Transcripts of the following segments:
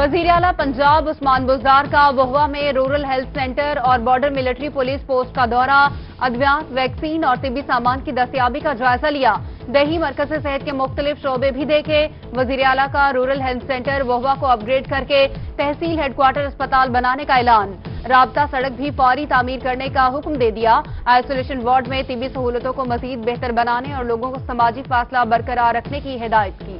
وزیر اعلیٰ پنجاب عثمان بزدار کا وہوا میں رورل ہیلتھ سینٹر اور بارڈر ملٹری پولیس پوسٹ کا دورہ، ادویات ویکسین اور طبی سامان کی دستیابی کا جائزہ لیا۔ دہی مرکز صحت کے مختلف شعبے بھی دیکھے۔ وزیر اعلیٰ کا رورل ہیلتھ سینٹر وہوا کو اپ گریڈ کر کے تحصیل ہیڈ کوارٹر اسپتال بنانے کا اعلان۔ رابطہ سڑک بھی فوری تعمیر کرنے کا حکم دے دیا۔ آئسولیشن وارڈ میں طبی سہولتوں کو مزید بہتر بنانے اور لوگوں کو سماجی فاصلہ برقرار رکھنے کی ہدایت کی۔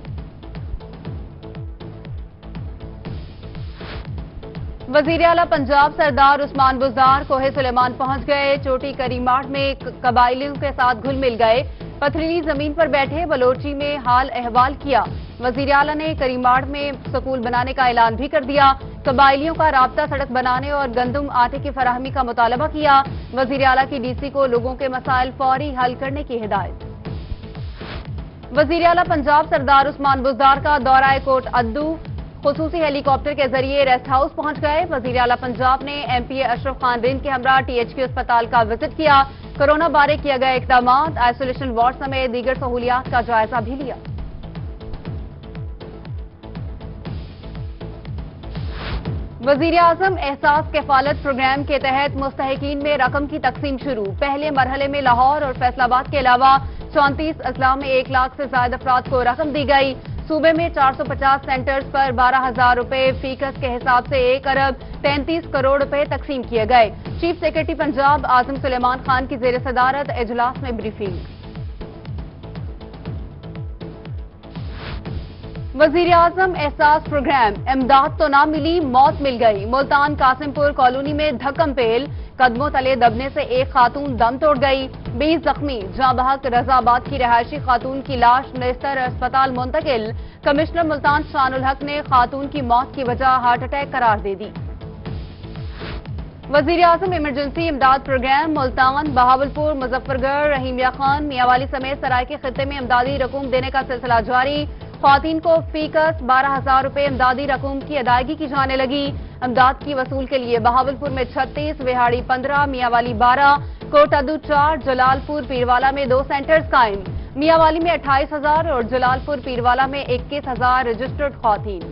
وزیر اعلیٰ پنجاب سردار عثمان بزدار کوہ سلیمان پہنچ گئے۔ چوٹی کریماٹ میں قبائلیوں کے ساتھ گھل مل گئے۔ پتھریلی زمین پر بیٹھے بلوچی میں حال احوال کیا۔ وزیر نے کریماٹ میں سکول بنانے کا اعلان بھی کر دیا۔ قبائلیوں کا رابطہ سڑک بنانے اور گندم آٹے کی فراہمی کا مطالبہ کیا۔ وزیر اعلیٰ کی ڈی سی کو لوگوں کے مسائل فوری حل کرنے کی ہدایت۔ وزیر اعلیٰ پنجاب سردار عثمان بزدار کا دورہ کوٹ ادو خصوصی ہیلی کاپٹر کے ذریعے ریسٹ ہاؤس پہنچ گئے۔ وزیر اعلیٰ پنجاب نے M P A Ashraf Khan رین کے ہمراہ ٹی ایچ کیو اسپتال کا وزٹ کیا۔ کرونا بارے کیا گئے اقدامات آئسولیشن وارڈ سمیت دیگر سہولیات کا جائزہ بھی لیا۔ وزیر اعظم احساس کفالت پروگرام کے تحت مستحقین میں رقم کی تقسیم شروع۔ پہلے مرحلے میں لاہور اور فیصل آباد کے علاوہ چونتیس اضلاع میں ایک لاکھ سے زائد افراد کو رقم دی گئی۔ صوبے میں چار سو پچاس سینٹرز پر بارہ ہزار روپے فیکس کے حساب سے ایک ارب تینتیس کروڑ روپے تقسیم کیے گئے۔ چیف سیکرٹری پنجاب آزم سلیمان خان کی زیر صدارت اجلاس میں بریفنگ۔ وزیر اعظم احساس پروگرام، امداد تو نہ ملی، موت مل گئی۔ ملتان قاسم پور کالونی میں دھکم پیل۔ قدموں تلے دبنے سے ایک خاتون دم توڑ گئی۔ بیس زخمی، جاں بحق رضا آباد کی رہائشی خاتون کی لاش نیستر اسپتال منتقل۔ کمشنر ملتان شان الحق نے خاتون کی موت کی وجہ ہارٹ اٹیک قرار دے دی۔ وزیر اعظم ایمرجنسی امداد پروگرام ملتان، بہاولپور مظفر گڑھ رحیمیہ خان میاوالی سمیت سرائے کے خطے میں امدادی رقوم دینے کا سلسلہ جاری۔ خواتین کو فیکس بارہ ہزار روپے امدادی رقوم کی ادائیگی کی جانے لگی۔ امداد کی وصول کے لیے بہاولپور میں چھتیس وہاڑی پندرہ، میاوالی بارہ کوٹادو چار جلال پور پیروالا میں دو سینٹرز قائم۔ میاوالی میں اٹھائیس ہزار اور جلال پور پیروالا میں اکیس ہزار رجسٹرڈ خواتین۔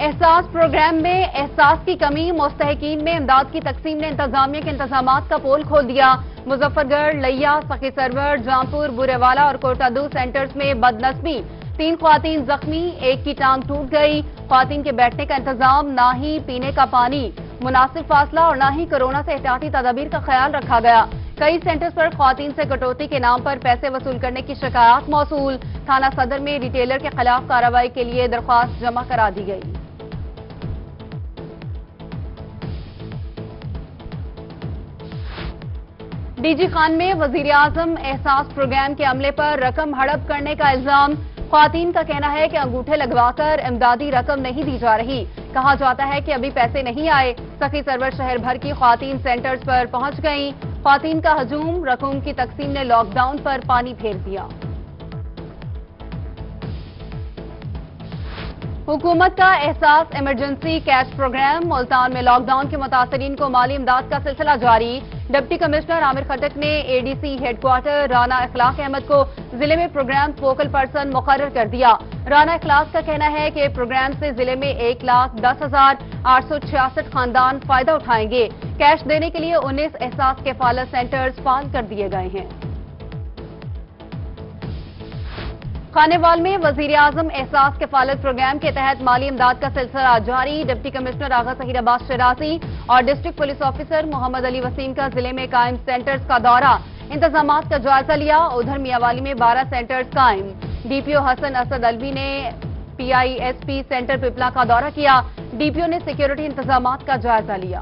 احساس پروگرام میں احساس کی کمی مستحقین میں امداد کی تقسیم نے انتظامیہ کے انتظامات کا پول کھول دیا۔ مظفر گڑھ لیا سخی سرور جامپور برے والا اور کوٹادو سینٹرز میں بدنسبی۔ تین خواتین زخمی، ایک کی ٹانگ ٹوٹ گئی۔ خواتین کے بیٹھنے کا انتظام، نہ ہی پینے کا پانی۔ مناسب فاصلہ اور نہ ہی کرونا سے احتیاطی تدابیر کا خیال رکھا گیا۔ کئی سینٹرز پر خواتین سے کٹوتی کے نام پر پیسے وصول کرنے کی شکایات موصول۔ تھانہ صدر میں ریٹیلر کے خلاف کارروائی کے لیے درخواست جمع کرا دی گئی۔ ڈی جی خان میں وزیر اعظم احساس پروگرام کے عملے پر رقم ہڑپ کرنے کا الزام۔ خواتین کا کہنا ہے کہ انگوٹھے لگوا کر امدادی رقم نہیں دی جا رہی۔ کہا جاتا ہے کہ ابھی پیسے نہیں آئے۔ سخی سرور شہر بھر کی خواتین سینٹرز پر پہنچ گئیں۔ خواتین کا ہجوم، رقم کی تقسیم نے لاک ڈاؤن پر پانی پھیر دیا۔ حکومت کا احساس ایمرجنسی کیش پروگرام ملتان میں لاک ڈاؤن کے متاثرین کو مالی امداد کا سلسلہ جاری۔ ڈپٹی کمشنر عامر خٹک نے A D C headquarter Rana Akhlaq Ahmed کو ضلع میں پروگرام فوکل پرسن مقرر کر دیا۔ رانا اخلاق کا کہنا ہے کہ پروگرام سے ضلع میں ایک لاکھ دس ہزار آٹھ سو چھیاسٹھ خاندان فائدہ اٹھائیں گے۔ کیش دینے کے لیے انیس احساس کفالت سینٹرز فعال کر دیے گئے ہیں۔ خانےوال میں وزیر اعظم احساس کفالت پروگرام کے تحت مالی امداد کا سلسلہ جاری۔ ڈپٹی کمشنر آغا سہیر عباس شرازی اور district police officer Muhammad Ali Waseem کا ضلع میں قائم سینٹرز کا دورہ۔ انتظامات کا جائزہ لیا۔ ادھر میاوالی میں بارہ سینٹرز قائم۔ ڈی پی او حسن اسد الوی نے پی I S P centre Pipla کا دورہ کیا۔ ڈی پی او نے سیکیورٹی انتظامات کا جائزہ لیا۔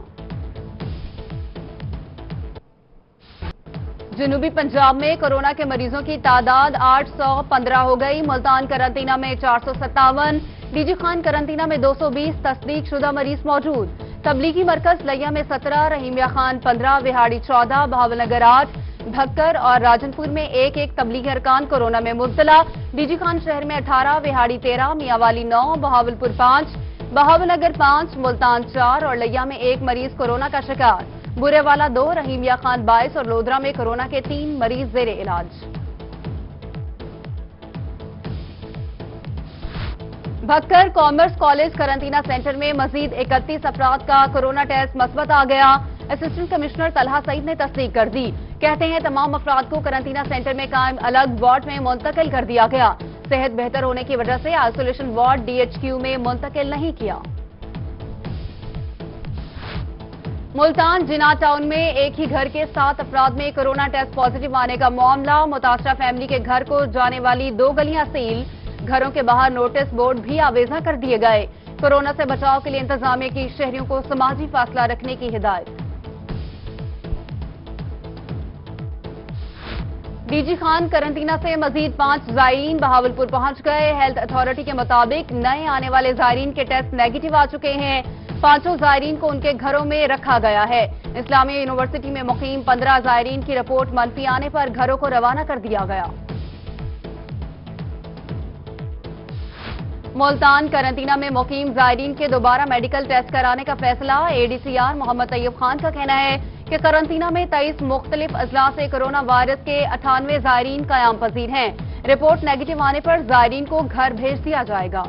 جنوبی پنجاب میں کرونا کے مریضوں کی تعداد آٹھ سو پندرہ ہو گئی۔ ملتان کرنٹینہ میں چار سو ستاون۔ ڈی جی خان کرنٹینہ میں دو سو بیس تصدیق شدہ مریض موجود۔ تبلیغی مرکز لیا میں سترہ، رحیمیہ خان پندرہ وہاڑی چودہ بہاول نگر آٹھ، بھکر اور راجن پور میں ایک ایک تبلیغی ارکان کورونا میں مبتلا۔ ڈی جی خان شہر میں اٹھارہ وہاڑی تیرہ، میاوالی نو بہاول پور پانچ، بہاول نگر پانچ، ملتان چار اور لیا میں ایک مریض کورونا کا شکار۔ بورے والا دو رحیمیا خان بائیس اور لودرا میں کرونا کے تین مریض زیر علاج۔ Bhakkar commerce college quarantine centre میں مزید اکتیس افراد کا کرونا ٹیسٹ مثبت آ گیا۔ اسسٹنٹ کمشنر طلحہ سعید نے تصدیق کر دی۔ کہتے ہیں تمام افراد کو کرنٹینا سینٹر میں قائم الگ وارڈ میں منتقل کر دیا گیا۔ صحت بہتر ہونے کی وجہ سے isolation ward D H Q میں منتقل نہیں کیا۔ ملتان جنا ٹاؤن میں ایک ہی گھر کے سات افراد میں کورونا ٹیسٹ پازیٹو آنے کا معاملہ، متاثرہ فیملی کے گھر کو جانے والی دو گلیاں سیل، گھروں کے باہر نوٹس بورڈ بھی آویزہ کر دیے گئے۔ کورونا سے بچاؤ کے لیے انتظامیہ کی شہریوں کو سماجی فاصلہ رکھنے کی ہدایت۔ ڈی جی خان کرنٹینہ سے مزید پانچ زائرین بہاولپور پہنچ گئے۔ ہیلتھ اتھارٹی کے مطابق نئے آنے والے زائرین کے ٹیسٹ نیگٹیو آ چکے ہیں۔ پانچوں زائرین کو ان کے گھروں میں رکھا گیا ہے۔ اسلامیہ یونیورسٹی میں مقیم پندرہ زائرین کی رپورٹ منفی آنے پر گھروں کو روانہ کر دیا گیا۔ ملتان کرنٹینہ میں مقیم زائرین کے دوبارہ میڈیکل ٹیسٹ کرانے کا فیصلہ۔ A D C R Muhammad Tayyab Khan کا کہنا ہے کہ قرنطینہ میں تیئیس مختلف اضلاع سے کرونا وائرس کے اٹھانوے زائرین قیام پذیر ہیں۔ رپورٹ نیگٹیو آنے پر زائرین کو گھر بھیج دیا جائے گا۔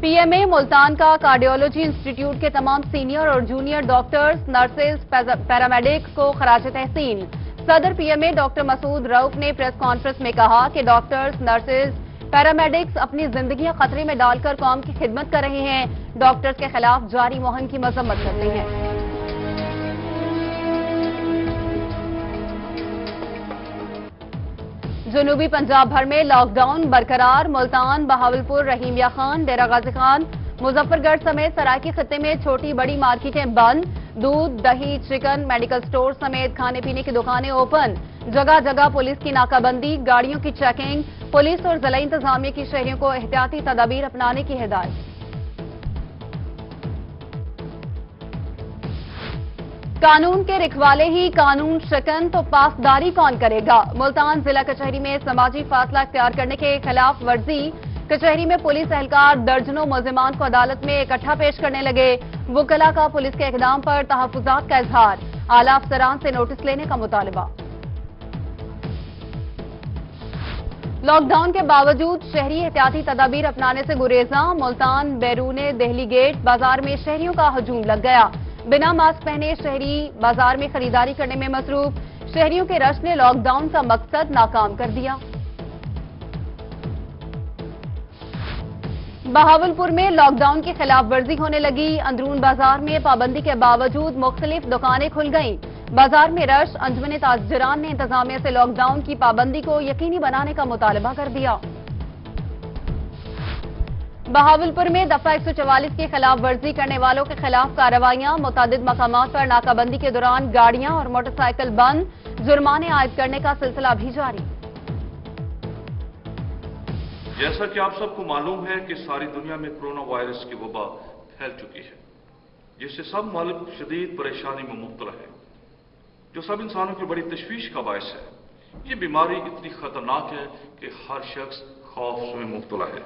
پی ایم اے ملتان کا کارڈیالوجی انسٹیٹیوٹ کے تمام سینئر اور جونئر ڈاکٹرز، نرسز پیرامیڈکس کو خراج تحسین۔ صدر پی ایم اے ڈاکٹر مسعود روک نے پریس کانفرنس میں کہا کہ ڈاکٹرز، نرسز پیرامیڈکس اپنی زندگیاں خطرے میں ڈال کر قوم کی خدمت کر رہے ہیں۔ ڈاکٹرز کے خلاف جاری مہم کی مذمت کرتے ہیں۔ جنوبی پنجاب بھر میں لاک ڈاؤن برقرار، ملتان، بہاولپور رحیمیا خان، ڈیرہ غازی خان مظفر گڑھ سمیت سرائکی خطے میں چھوٹی بڑی مارکیٹیں بند۔ دودھ، دہی، چکن میڈیکل سٹور سمیت کھانے پینے کی دکانیں اوپن جگہ جگہ پولیس کی ناکہ بندی گاڑیوں کی چیکنگ پولیس اور ضلع انتظامیہ کی شہریوں کو احتیاطی تدابیر اپنانے کی ہدایت۔ قانون کے رکھوالے ہی قانون شکن تو پاسداری کون کرے گا؟ ملتان ضلع کچہری میں سماجی فاصلہ اختیار کرنے کے خلاف ورزی۔ کچہری میں پولیس اہلکار درجنوں ملزمان کو عدالت میں اکٹھا پیش کرنے لگے۔ وکلا کا پولیس کے اقدام پر تحفظات کا اظہار۔ اعلی افسران سے نوٹس لینے کا مطالبہ۔ لاک ڈاؤن کے باوجود شہری احتیاطی تدابیر اپنانے سے گریزاں، ملتان، بیرون دہلی گیٹ بازار میں شہریوں کا ہجوم لگ گیا۔ بنا ماسک پہنے شہری بازار میں خریداری کرنے میں مصروف۔ شہریوں کے رش نے لاک ڈاؤن کا مقصد ناکام کر دیا۔ بہاول پور میں لاک ڈاؤن کی خلاف ورزی ہونے لگی۔ اندرون بازار میں پابندی کے باوجود مختلف دکانیں کھل گئیں۔ بازار میں رش، انجمن تاجران نے انتظامیہ سے لاک ڈاؤن کی پابندی کو یقینی بنانے کا مطالبہ کر دیا۔ بہاول پور میں دفعہ 144 کی خلاف ورزی کرنے والوں کے خلاف کارروائیاں متعدد مقامات پر ناکابندی کے دوران گاڑیاں اور موٹر سائیکل بند، جرمانے عائد کرنے کا سلسلہ بھی جاری۔ جیسا کہ آپ سب کو معلوم ہے کہ ساری دنیا میں کرونا وائرس کی وبا پھیل چکی ہے، جس سے سب مالک شدید پریشانی میں مبتلا ہے جو سب انسانوں کی بڑی تشویش کا باعث ہے۔ یہ بیماری اتنی خطرناک ہے کہ ہر شخص خوف میں مبتلا ہے۔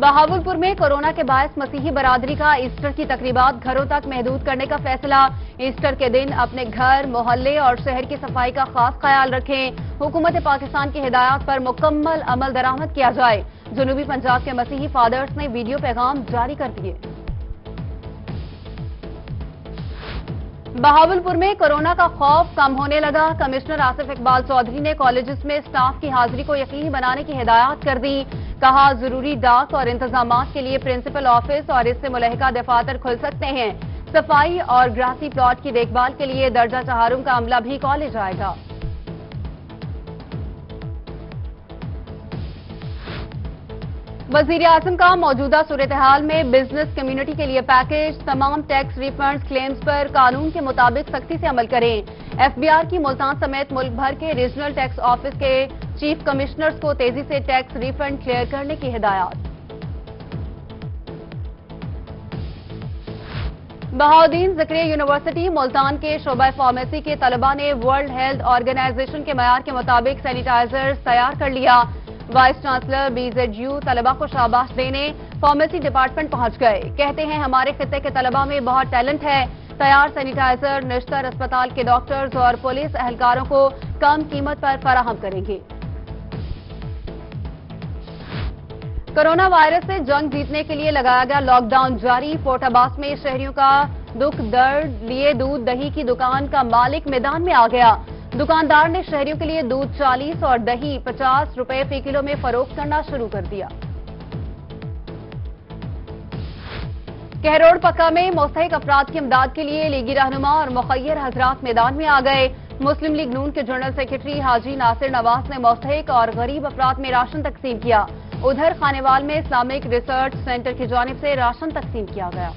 بہاول پور میں کورونا کے باعث مسیحی برادری کا ایسٹر کی تقریبات گھروں تک محدود کرنے کا فیصلہ۔ ایسٹر کے دن اپنے گھر، محلے اور شہر کی صفائی کا خاص خیال رکھیں۔ حکومت پاکستان کی ہدایات پر مکمل عمل درامت کیا جائے۔ جنوبی پنجاب کے مسیحی فادرز نے ویڈیو پیغام جاری کر دیے۔ بہاولپور میں کورونا کا خوف کم ہونے لگا۔ کمشنر آصف اقبال چودھری نے کالجز میں سٹاف کی حاضری کو یقینی بنانے کی ہدایات کر دی۔ کہا، ضروری ڈاک اور انتظامات کے لیے پرنسپل آفس اور اس سے ملحقہ دفاتر کھل سکتے ہیں۔ صفائی اور گراسی پلاٹ کی دیکھ بھال کے لیے درجہ چہاروں کا عملہ بھی کالج آئے گا۔ وزیر اعظم کا موجودہ صورتحال میں بزنس کمیونٹی کے لیے پیکج تمام ٹیکس ریفنڈز کلیمز پر قانون کے مطابق سختی سے عمل کریں۔ ایف بی آر کی ملتان سمیت ملک بھر کے ریجنل ٹیکس آفس کے چیف کمیشنرز کو تیزی سے ٹیکس ریفنڈ کلیئر کرنے کی ہدایات۔ بہاودین ذکریہ یونیورسٹی ملتان کے شعبہ فارمیسی کے طلبہ نے ورلڈ ہیلتھ آرگنائزیشن کے معیار کے مطابق سینیٹائزر تیار کر لیا۔ Vice chancellor B Z U طلبہ کو شاباش دینے فارمیسی ڈپارٹمنٹ پہنچ گئے۔ کہتے ہیں ہمارے خطے کے طلبہ میں بہت ٹیلنٹ ہے۔ تیار سینیٹائزر، نشتر اسپتال کے ڈاکٹرز اور پولیس اہلکاروں کو کم قیمت پر فراہم کریں گے۔ کرونا وائرس سے جنگ جیتنے کے لیے لگایا گیا لاک ڈاؤن جاری۔ پورٹ عباس میں شہریوں کا دکھ درد، لیے دودھ دہی کی دکان کا مالک میدان میں آ گیا۔ دکاندار نے شہریوں کے لیے دودھ چالیس اور دہی پچاس روپے فی کلو میں فروخت کرنا شروع کر دیا۔ کہروڑ پکا میں مستحق افراد کی امداد کے لیے لیگی رہنما اور مخیر حضرات میدان میں آ گئے۔ مسلم لیگ نون کے جنرل سیکرٹری حاجی ناصر نواز نے مستحق اور غریب افراد میں راشن تقسیم کیا۔ ادھر خانیوال میں اسلامک ریسرچ سینٹر کی جانب سے راشن تقسیم کیا گیا۔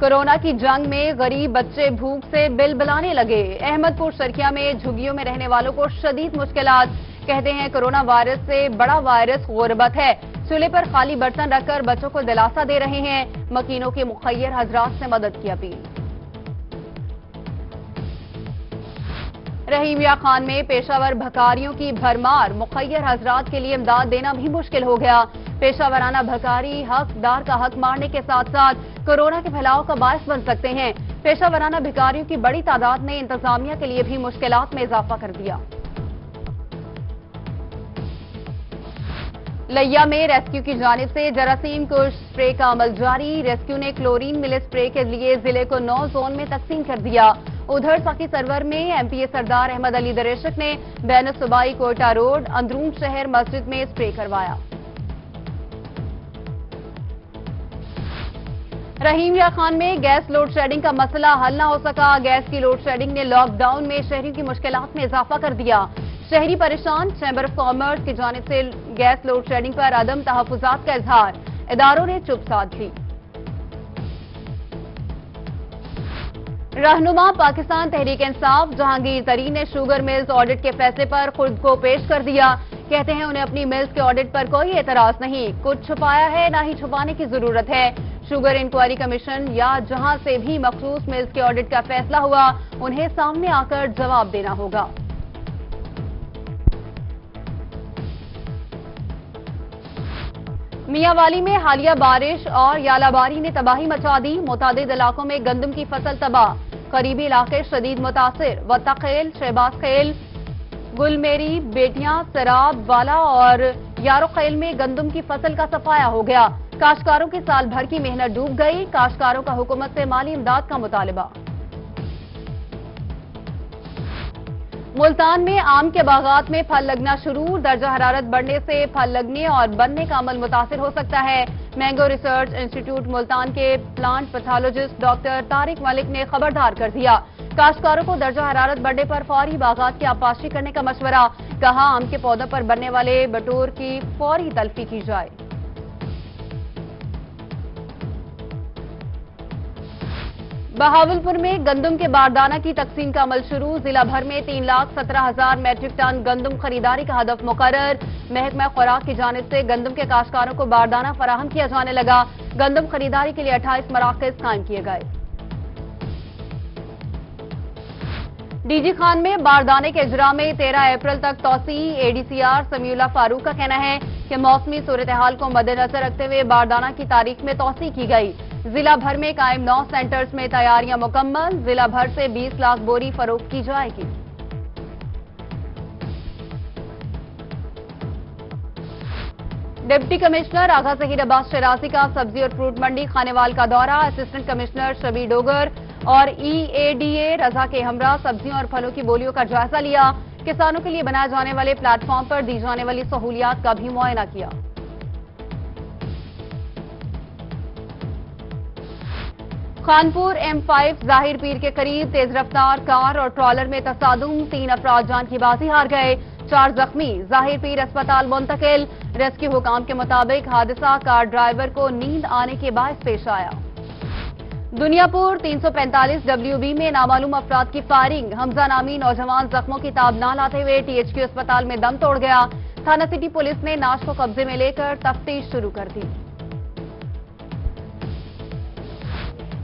کورونا کی جنگ میں غریب بچے بھوک سے بل بلانے لگے۔ احمد پور سرکیا میں جھگیوں میں رہنے والوں کو شدید مشکلات۔ کہتے ہیں کورونا وائرس سے بڑا وائرس غربت ہے۔ چولہے پر خالی برتن رکھ کر بچوں کو دلاسا دے رہے ہیں۔ مکینوں کے مخیر حضرات سے مدد کی اپیل۔ رحیمیہ خان میں پیشہ ور بھکاریوں کی بھرمار، مخیر حضرات کے لیے امداد دینا بھی مشکل ہو گیا۔ پیشہ ورانہ بھکاری حقدار کا حق مارنے کے ساتھ ساتھ کورونا کے پھیلاؤ کا باعث بن سکتے ہیں۔ پیشہ ورانہ بھکاریوں کی بڑی تعداد نے انتظامیہ کے لیے بھی مشکلات میں اضافہ کر دیا۔ لیا میں ریسکیو کی جانب سے جراثیم کش سپرے کا عمل جاری۔ ریسکیو نے کلورین ملے سپرے کے لیے ضلع کو نو زون میں تقسیم کر دیا۔ ادھر سخی سرور میں ایم پی اے سردار احمد علی دریشک نے بین صوبائی کوئٹہ روڈ، اندرون شہر مسجد میں اسپرے کروایا۔ رحیم یا خان میں گیس لوڈ شیڈنگ کا مسئلہ حل نہ ہو سکا۔ گیس کی لوڈ شیڈنگ نے لاک ڈاؤن میں شہریوں کی مشکلات میں اضافہ کر دیا۔ شہری پریشان، چیمبر آف کامرس کی جانب سے گیس لوڈ شیڈنگ پر عدم تحفظات کا اظہار۔ اداروں نے چپ ساتھ دی۔ رہنما پاکستان تحریک انصاف جہانگیر ترین نے شوگر ملز آڈٹ کے فیصلے پر خود کو پیش کر دیا۔ کہتے ہیں انہیں اپنی ملز کے آڈٹ پر کوئی اعتراض نہیں۔ کچھ چھپایا ہے، نہ ہی چھپانے کی ضرورت ہے۔ شوگر انکوائری کمیشن یا جہاں سے بھی مخصوص ملز کے آڈٹ کا فیصلہ ہوا، انہیں سامنے آ کر جواب دینا ہوگا۔ میاں والی میں حالیہ بارش اور یالاباری نے تباہی مچا دی۔ متعدد علاقوں میں گندم کی فصل تباہ۔ قریبی علاقے شدید متاثر۔ وطا خیل شہباز خیل گل میری بیٹیاں، سراب والا اور یارو خیل میں گندم کی فصل کا صفایہ ہو گیا۔ کاشکاروں کی سال بھر کی محنت ڈوب گئی۔ کاشکاروں کا حکومت سے مالی امداد کا مطالبہ۔ ملتان میں آم کے باغات میں پھل لگنا شروع۔ درجہ حرارت بڑھنے سے پھل لگنے اور بننے کا عمل متاثر ہو سکتا ہے۔ مینگو ریسرچ انسٹیٹیوٹ ملتان کے پلانٹ پتھالوجس ڈاکٹر تارک ملک نے خبردار کر دیا۔ کاشتکاروں کو درجہ حرارت بڑھنے پر فوری باغات کی آپاشی کرنے کا مشورہ، کہا آم کے پودوں پر بننے والے بٹور کی فوری تلفی کی جائے۔ بہاول پور میں گندم کے باردانہ کی تقسیم کا عمل شروع۔ ضلع بھر میں تین لاکھ سترہ ہزار میٹرک ٹن گندم خریداری کا ہدف مقرر۔ محکمہ خوراک کی جانب سے گندم کے کاشتکاروں کو باردانہ فراہم کیا جانے لگا۔ گندم خریداری کے لیے اٹھائیس مراکز قائم کیے گئے۔ ڈی جی خان میں باردانے کے اجرا میں تیرہ اپریل تک توسیع۔ اے ڈی سی آر سمیع اللہ فاروق کا کہنا ہے کہ موسمی صورتحال کو مد نظر رکھتے ہوئے باردانہ کی تاریخ میں توسیع کی گئی۔ ضلع بھر میں قائم نو سینٹرز میں تیاریاں مکمل۔ ضلع بھر سے بیس لاکھ بوری فروخت کی جائے گی۔ ڈپٹی کمشنر آغا ظہیر عباس شرازی کا سبزی اور فروٹ منڈی خانیوال کا دورہ۔ اسسٹنٹ کمشنر شبی ڈوگر اور ای اے ڈی اے رضا کے ہمراہ سبزیوں اور پھلوں کی بولیوں کا جائزہ لیا۔ کسانوں کے لیے بنائے جانے والے پلیٹ فارم پر دی جانے والی سہولیات کا بھی معائنہ کیا۔ خانپور ایم فائیو ظاہر پیر کے قریب تیز رفتار، کار اور ٹرالر میں تصادم، تین افراد جان کی بازی ہار گئے۔ چار زخمی، ظاہر پیر اسپتال منتقل۔ ریسکیو حکام کے مطابق حادثہ، کار ڈرائیور کو نیند آنے کے باعث پیش آیا۔ دنیا پور تین سو پینتالیس ڈبلیو بی میں نامعلوم افراد کی فائرنگ۔ حمزہ نامی نوجوان زخموں کی تاب نہ لاتے ہوئے ٹی ایچ کیو اسپتال میں دم توڑ گیا۔ تھانہ سٹی پولیس نے ناش کو قبضے میں لے کر تفتیش شروع کر دی۔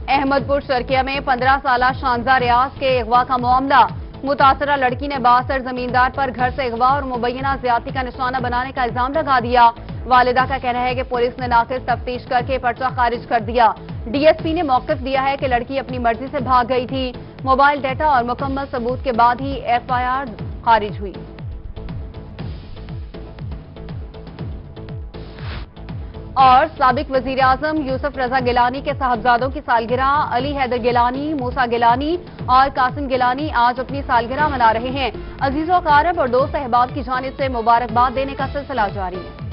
احمد پور شرکیہ میں پندرہ سالہ شانزہ ریاض کے اغوا کا معاملہ۔ متاثرہ لڑکی نے باثر زمیندار پر گھر سے اغوا اور مبینہ زیادتی کا نشانہ بنانے کا الزام لگا دیا۔ والدہ کا کہنا ہے کہ پولیس نے ناقص تفتیش کر کے پرچہ خارج کر دیا۔ ڈی ایس پی نے موقف دیا ہے کہ لڑکی اپنی مرضی سے بھاگ گئی تھی۔ موبائل ڈیٹا اور مکمل ثبوت کے بعد ہی ایف آئی آر خارج ہوئی۔ اور سابق وزیر اعظم یوسف رضا گیلانی کے صاحبزادوں کی سالگرہ، علی حیدر گیلانی موسا گیلانی اور قاسم گیلانی آج اپنی سالگرہ منا رہے ہیں۔ عزیز و قارب اور دوست احباب کی جانب سے مبارکباد دینے کا سلسلہ جاری ہے۔